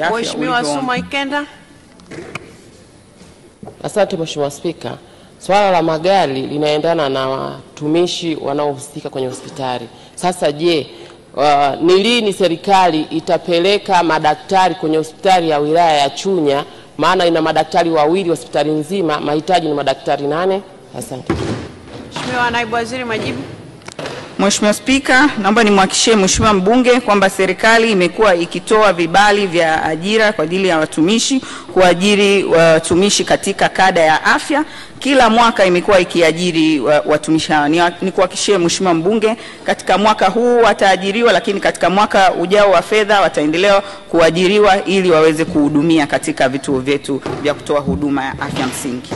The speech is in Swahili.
vya afya Mheshimiwa. Suma Ikenda. Asante Mheshimiwa Spika. Swala la magari linaendana na watumishi wanaohusika kwenye hospitali. Sasa je, uh, ni lini serikali itapeleka madaktari kwenye hospitali ya wilaya ya Chunya? Maana ina madaktari wawili hospitali nzima, mahitaji ni madaktari nane. Asante. Mheshimiwa Naibu Waziri, majibu. Mheshimiwa Spika, naomba nimhakikishie Mheshimiwa mbunge kwamba serikali imekuwa ikitoa vibali vya ajira kwa ajili ya watumishi kuajiri watumishi katika kada ya afya. Kila mwaka imekuwa ikiajiri watumishi hawa. Ni- Nikuhakikishie Mheshimiwa mbunge, katika mwaka huu wataajiriwa, lakini katika mwaka ujao wa fedha wataendelea kuajiriwa ili waweze kuhudumia katika vituo vyetu vya kutoa huduma ya afya msingi.